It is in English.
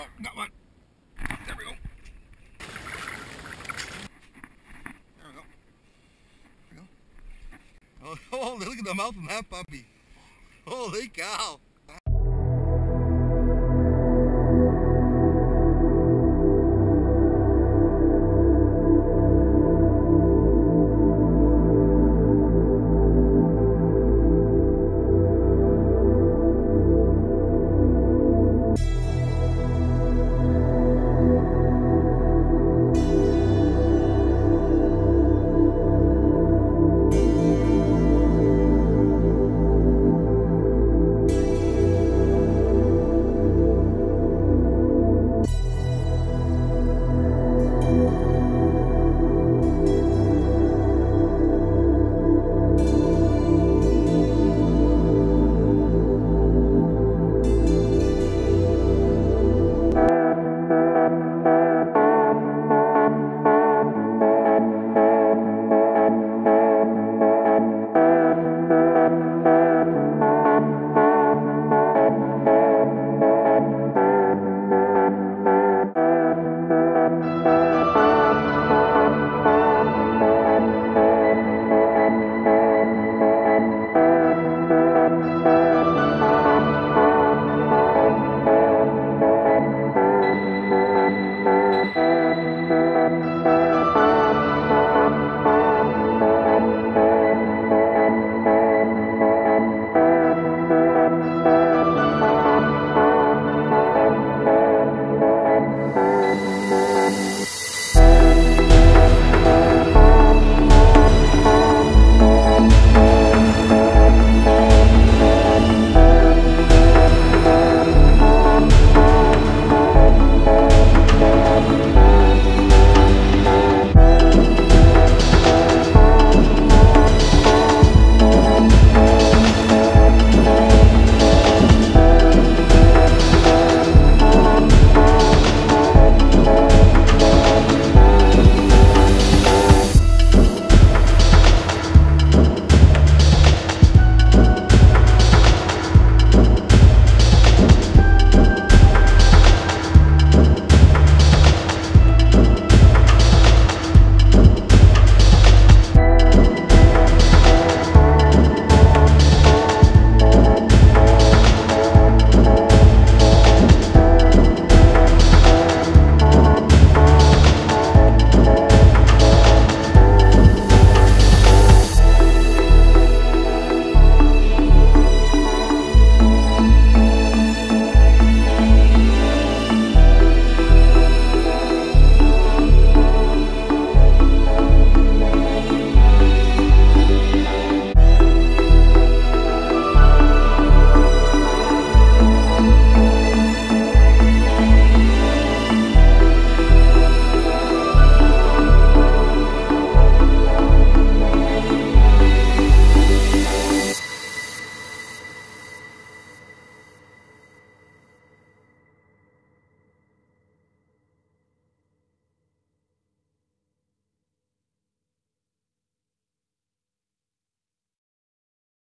Oh, got one. There we go. There we go. There we go. Oh, oh, look at the mouth of that puppy. Holy cow.